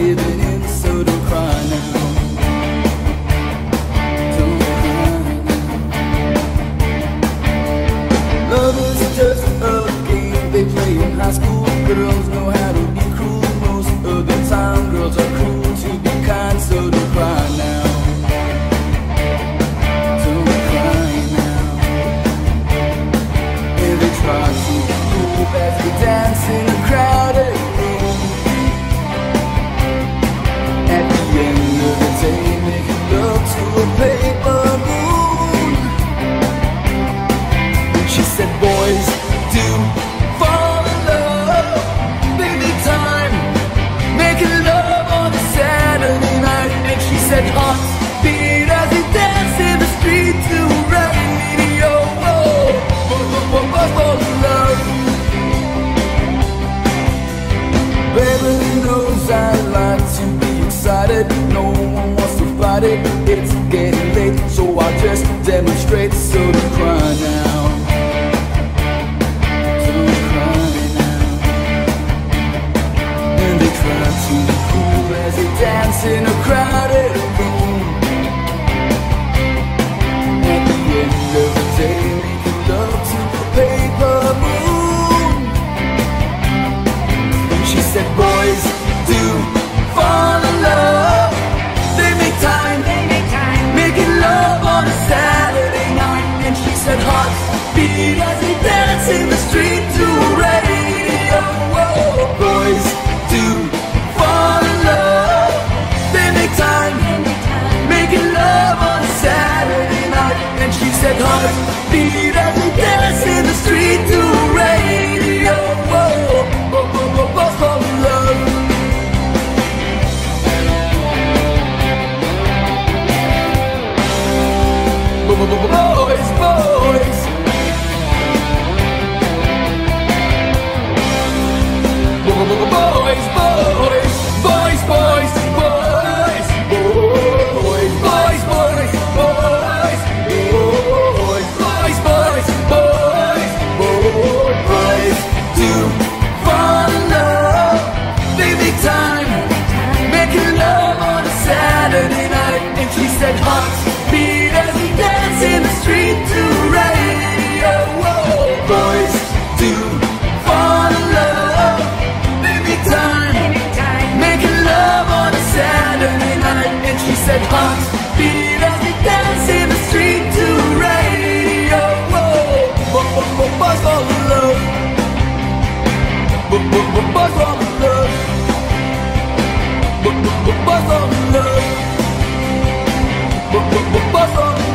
in, so don't cry now. Baby knows I like to be excited. No one wants to fight it. It's getting late, so I just demonstrate. So don't cry now. Don't cry now. And they try to be cool as they dance in a crowded as they dance in the street boys do fall in love. Make time. They make time. Making love on a Saturday night And she said beat as we dance in the street to radio Whoa, Boys fall in love bu- bu- Boys fall in love Boys fall in love Boys fall in